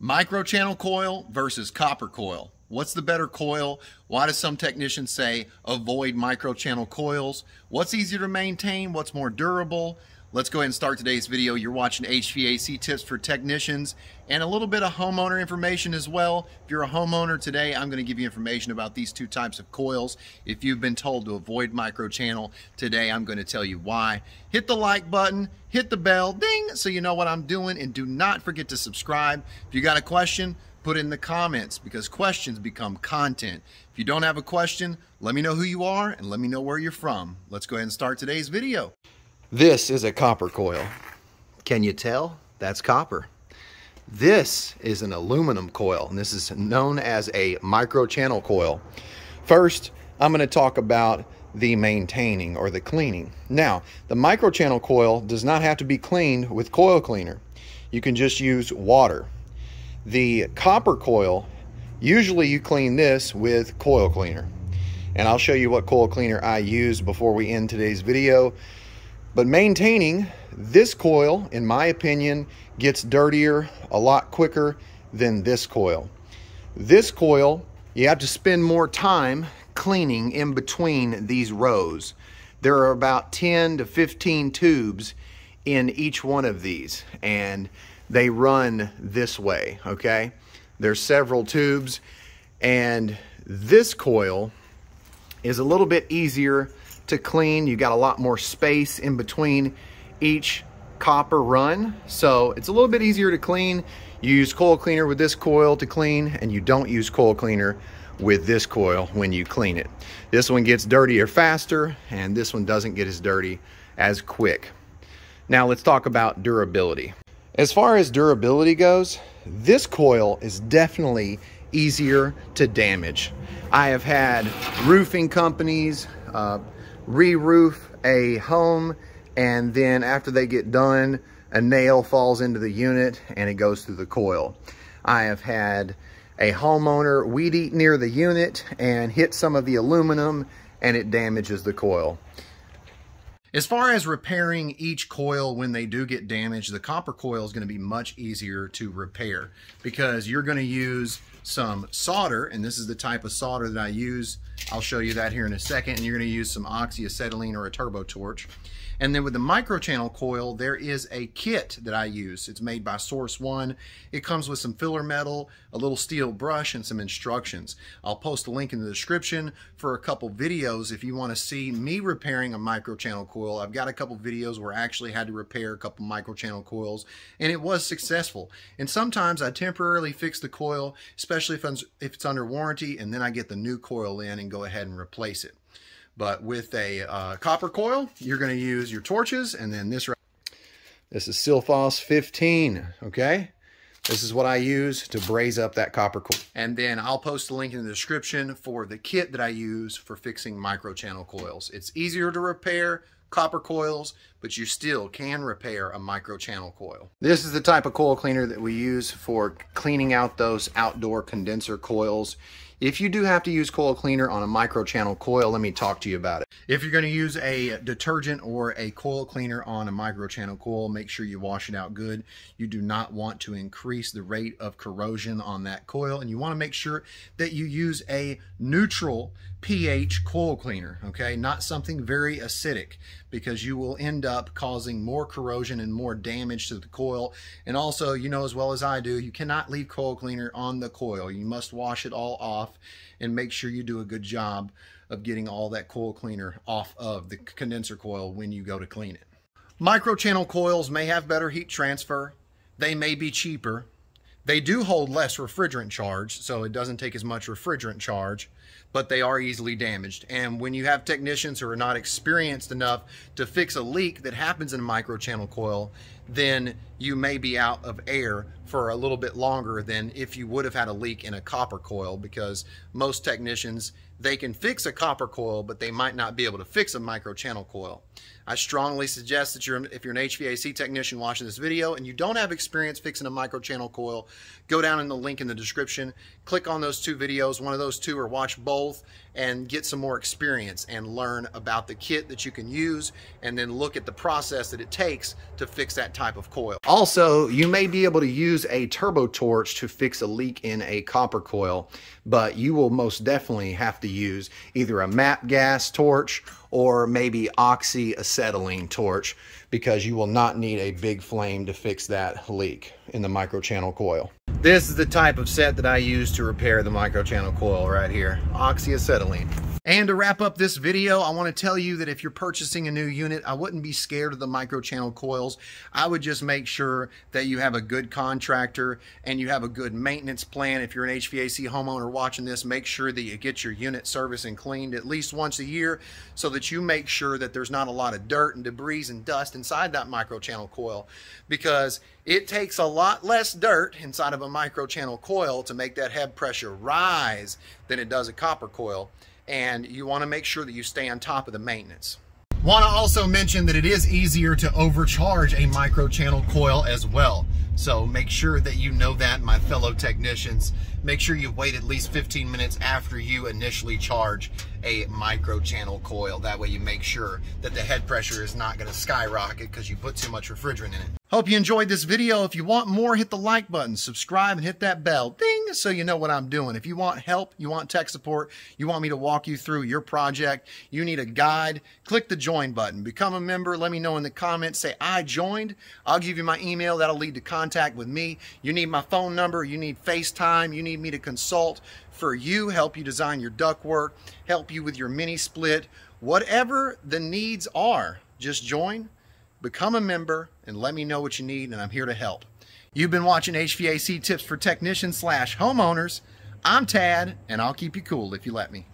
Microchannel coil versus copper coil. What's the better coil? Why do some technicians say avoid microchannel coils? What's easier to maintain? What's more durable? Let's go ahead and start today's video. You're watching HVAC tips for technicians and a little bit of homeowner information as well. If you're a homeowner today, I'm gonna give you information about these two types of coils. If you've been told to avoid microchannel, today I'm gonna tell you why. Hit the like button, hit the bell, ding, so you know what I'm doing, and do not forget to subscribe. If you got a question, put it in the comments because questions become content. If you don't have a question, let me know who you are and let me know where you're from. Let's go ahead and start today's video. This is a copper coil. Can you tell? That's copper. This is an aluminum coil, and this is known as a microchannel coil. First, I'm going to talk about the maintaining or the cleaning. Now, the microchannel coil does not have to be cleaned with coil cleaner. You can just use water. The copper coil, usually you clean this with coil cleaner. And I'll show you what coil cleaner I use before we end today's video. But maintaining this coil, in my opinion, gets dirtier a lot quicker than this coil. This coil, you have to spend more time cleaning in between these rows. There are about 10 to 15 tubes in each one of these and they run this way, okay? There's several tubes and this coil is a little bit easier to clean. You got a lot more space in between each copper run. So it's a little bit easier to clean. You use coil cleaner with this coil to clean and you don't use coil cleaner with this coil when you clean it. This one gets dirtier faster and this one doesn't get as dirty as quick. Now let's talk about durability. As far as durability goes, this coil is definitely easier to damage. I have had roofing companies, uh, re-roof a home and then after they get done, a nail falls into the unit and it goes through the coil. I have had a homeowner weed eat near the unit and hit some of the aluminum and it damages the coil. As far as repairing each coil when they do get damaged, the copper coil is going to be much easier to repair because you're going to use some solder, and this is the type of solder that I use. I'll show you that here in a second, and you're going to use some oxyacetylene or a turbo torch. And then with the microchannel coil, there is a kit that I use. It's made by Source One. It comes with some filler metal, a little steel brush, and some instructions. I'll post a link in the description for a couple videos if you want to see me repairing a microchannel coil. I've got a couple videos where I actually had to repair a couple microchannel coils, and it was successful. And sometimes I temporarily fix the coil, especially if, if it's under warranty, and then I get the new coil in and go ahead and replace it. But with a uh, copper coil, you're going to use your torches and then this. This is Silphos 15, okay? This is what I use to braze up that copper coil. And then I'll post a link in the description for the kit that I use for fixing microchannel coils. It's easier to repair copper coils, but you still can repair a microchannel coil. This is the type of coil cleaner that we use for cleaning out those outdoor condenser coils. If you do have to use coil cleaner on a microchannel coil, let me talk to you about it. If you're going to use a detergent or a coil cleaner on a microchannel coil, make sure you wash it out good. You do not want to increase the rate of corrosion on that coil, and you want to make sure that you use a neutral pH coil cleaner, okay? Not something very acidic because you will end up causing more corrosion and more damage to the coil. And also, you know as well as I do, you cannot leave coil cleaner on the coil. You must wash it all off and make sure you do a good job of getting all that coil cleaner off of the condenser coil when you go to clean it. Microchannel coils may have better heat transfer. They may be cheaper. They do hold less refrigerant charge, so it doesn't take as much refrigerant charge but they are easily damaged. And when you have technicians who are not experienced enough to fix a leak that happens in a microchannel coil, then you may be out of air for a little bit longer than if you would have had a leak in a copper coil because most technicians they can fix a copper coil but they might not be able to fix a microchannel coil. I strongly suggest that you're if you're an HVAC technician watching this video and you don't have experience fixing a microchannel coil, go down in the link in the description, click on those two videos, one of those two or watch both and get some more experience and learn about the kit that you can use and then look at the process that it takes to fix that type of coil. Also, you may be able to use a turbo torch to fix a leak in a copper coil, but you will most definitely have to use either a MAPP gas torch or maybe oxyacetylene torch because you will not need a big flame to fix that leak in the microchannel coil. This is the type of set that I use to repair the microchannel coil right here, oxyacetylene. And to wrap up this video, I want to tell you that if you're purchasing a new unit, I wouldn't be scared of the microchannel coils. I would just make sure that you have a good contractor and you have a good maintenance plan. If you're an HVAC homeowner watching this, make sure that you get your unit serviced and cleaned at least once a year so that you make sure that there's not a lot of dirt and debris and dust inside that microchannel coil because it takes a lot less dirt inside of a microchannel coil to make that head pressure rise than it does a copper coil and you want to make sure that you stay on top of the maintenance. Want to also mention that it is easier to overcharge a microchannel coil as well. So make sure that you know that, my fellow technicians. Make sure you wait at least 15 minutes after you initially charge a microchannel coil. That way you make sure that the head pressure is not going to skyrocket because you put too much refrigerant in it. Hope you enjoyed this video. If you want more, hit the like button, subscribe, and hit that bell, ding, so you know what I'm doing. If you want help, you want tech support, you want me to walk you through your project, you need a guide, click the join button. Become a member. Let me know in the comments. Say, I joined. I'll give you my email. That'll lead to contact with me. You need my phone number. You need FaceTime. You need me to consult for you, help you design your ductwork, help you with your mini split, whatever the needs are. Just join become a member, and let me know what you need, and I'm here to help. You've been watching HVAC Tips for Technicians slash Homeowners. I'm Tad, and I'll keep you cool if you let me.